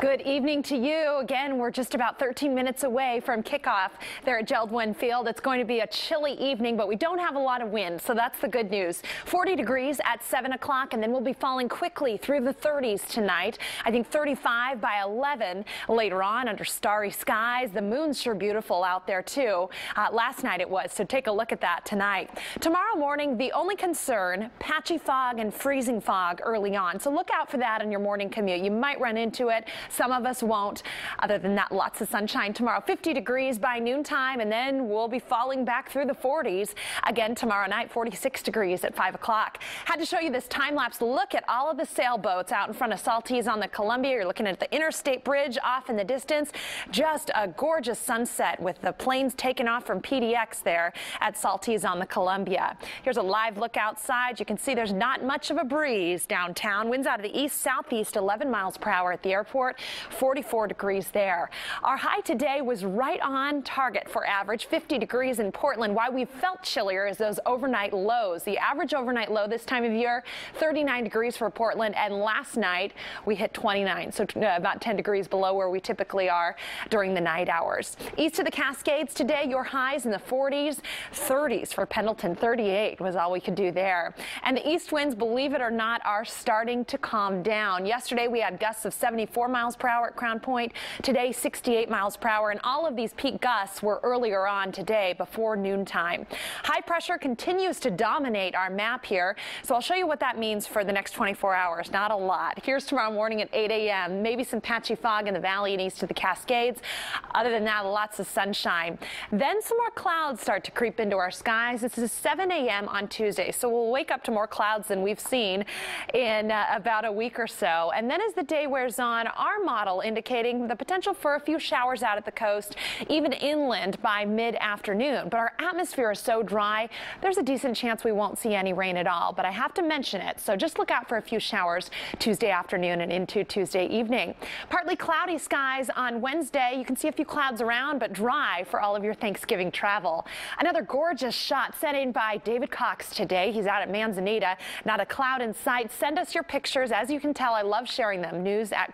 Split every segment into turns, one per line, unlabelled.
Good evening to you. Again, we're just about 13 minutes away from kickoff there at Jeld-Wen Field. It's going to be a chilly evening, but we don't have a lot of wind, so that's the good news. 40 degrees at 7 o'clock, and then we'll be falling quickly through the 30s tonight. I think 35 by 11 later on under starry skies. The moon's sure beautiful out there, too. Uh, last night it was, so take a look at that tonight. Tomorrow morning, the only concern, patchy fog and freezing fog early on, so look out for that in your morning commute. You might run into it. Some of us won't. Other than that, lots of sunshine tomorrow. 50 degrees by noontime, and then we'll be falling back through the 40s again tomorrow night. 46 degrees at 5 o'clock. Had to show you this time-lapse look at all of the sailboats out in front of Salty's on the Columbia. You're looking at the Interstate Bridge off in the distance. Just a gorgeous sunset with the planes taking off from PDX there at Salty's on the Columbia. Here's a live look outside. You can see there's not much of a breeze downtown. Winds out of the east southeast 11 miles per hour at the airport. 44 degrees there. Our high today was right on target for average 50 degrees in Portland. Why we felt chillier is those overnight lows. The average overnight low this time of year 39 degrees for Portland and last night we hit 29 so uh, about 10 degrees below where we typically are during the night hours. East of the Cascades today your highs in the 40s 30s for Pendleton 38 was all we could do there and the east winds believe it or not are starting to calm down. Yesterday we had gusts of 74 miles per hour at Crown Point. Today, 68 miles per hour. And all of these peak gusts were earlier on today before noontime. High pressure continues to dominate our map here. So I'll show you what that means for the next 24 hours. Not a lot. Here's tomorrow morning at 8 a.m. Maybe some patchy fog in the valley and east of the Cascades. Other than that, lots of sunshine. Then some more clouds start to creep into our skies. This is 7 a.m. on Tuesday. So we'll wake up to more clouds than we've seen in uh, about a week or so. And then as the day wears on, our model indicating the potential for a few showers out at the coast, even inland by mid-afternoon. But our atmosphere is so dry, there's a decent chance we won't see any rain at all. But I have to mention it, so just look out for a few showers Tuesday afternoon and into Tuesday evening. Partly cloudy skies on Wednesday. You can see a few clouds around, but dry for all of your Thanksgiving travel. Another gorgeous shot set in by David Cox today. He's out at Manzanita. Not a cloud in sight. Send us your pictures. As you can tell, I love sharing them. News at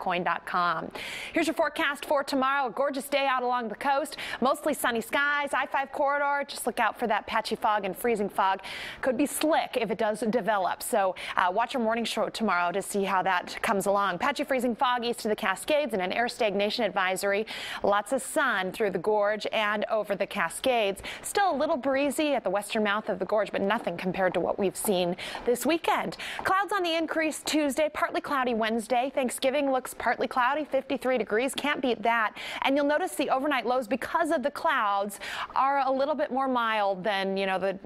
KOIN.com. Here's your forecast for tomorrow. A gorgeous day out along the coast. Mostly sunny skies. I-5 corridor. Just look out for that patchy fog and freezing fog. Could be slick if it does develop. So uh, watch your morning show tomorrow to see how that comes along. Patchy freezing fog east of the Cascades and an air stagnation advisory. Lots of sun through the gorge and over the Cascades. Still a little breezy at the western mouth of the gorge, but nothing compared to what we've seen this weekend. Clouds on the increase Tuesday, partly cloudy Wednesday. Thanksgiving looks partly cloudy cloudy, 53 degrees. Can't beat that. And you'll notice the overnight lows because of the clouds are a little bit more mild than, you know, the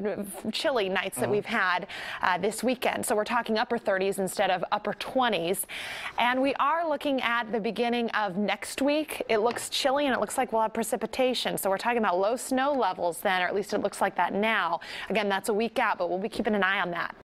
chilly nights that uh-huh. we've had uh, this weekend. So we're talking upper 30s instead of upper 20s. And we are looking at the beginning of next week. It looks chilly and it looks like we'll have precipitation. So we're talking about low snow levels then, or at least it looks like that now. Again, that's a week out, but we'll be keeping an eye on that.